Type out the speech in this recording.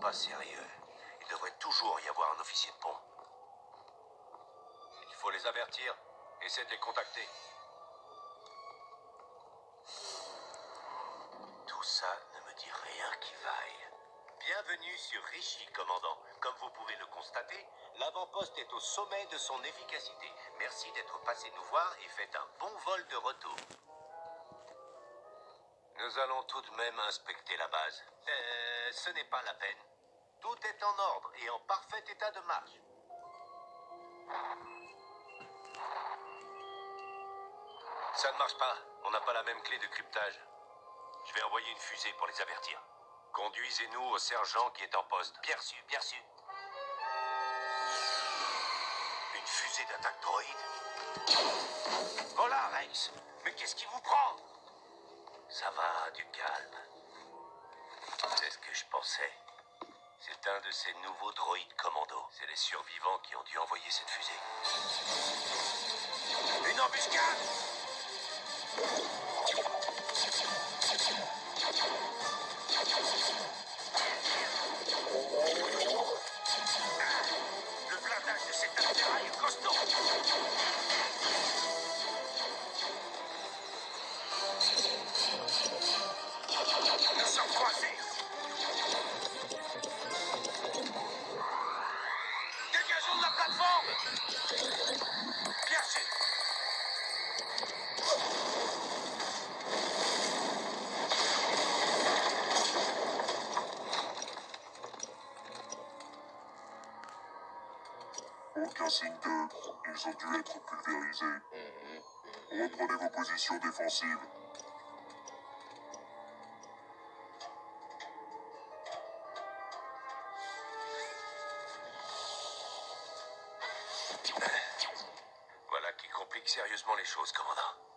pas sérieux. Il devrait toujours y avoir un officier de pont. Il faut les avertir. Essaie de les contacter. Tout ça ne me dit rien qui vaille. Bienvenue sur Richie, commandant. Comme vous pouvez le constater, l'avant-poste est au sommet de son efficacité. Merci d'être passé nous voir et faites un bon vol de retour. Nous allons tout de même inspecter la base. Euh, ce n'est pas la peine. Tout est en ordre et en parfait état de marche. Ça ne marche pas. On n'a pas la même clé de cryptage. Je vais envoyer une fusée pour les avertir. Conduisez-nous au sergent qui est en poste. Bien reçu, bien reçu. Une fusée d'attaque droïde? Voilà, Rex Mais qu'est-ce qui vous prend? Ça va, du calme. C'est ce que je pensais. C'est un de ces nouveaux droïdes commando. C'est les survivants qui ont dû envoyer cette fusée. Une embuscade Le blindage de cette intérêt est costaud. Aucun signe d'eux. Ils ont dû être pulvérisés. Reprenez vos positions défensives. Voilà qui complique sérieusement les choses, commandant.